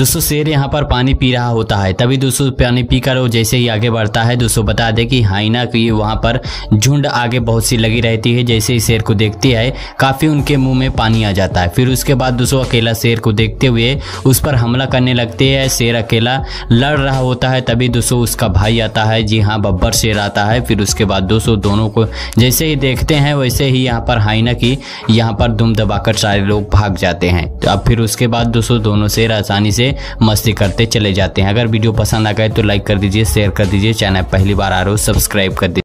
दोस्तों शेर यहाँ पर पानी पी रहा होता है, तभी दोस्तों पानी पीकर वो जैसे ही आगे बढ़ता है दोस्तों बता दे कि हाइना की वहाँ पर झुंड आगे बहुत सी लगी रहती है, जैसे ही शेर को देखती है, काफ़ी उनके मुँह में पानी आ जाता है। फिर उसके बाद दोस्तों अकेला शेर को देखते हुए उस पर हमला करने लगते है, शेर अकेला लड़ रहा होता है, तभी दोस्तों उसका भाई आता है, जी हाँ बब्बर शेर आता है, फिर उसके बाद दोस्तों दोनों को जैसे ही देखते हैं, वैसे ही यहाँ पर हाइना की यहाँ पर दुम दबाकर सारे लोग भाग जाते हैं। तो अब फिर उसके बाद दोस्तों दोनों शेर आसानी से मस्ती करते चले जाते हैं। अगर वीडियो पसंद आ गए तो लाइक कर दीजिए शेयर कर दीजिए चैनल पहली बार आ रहे हो सब्सक्राइब कर दीजिए।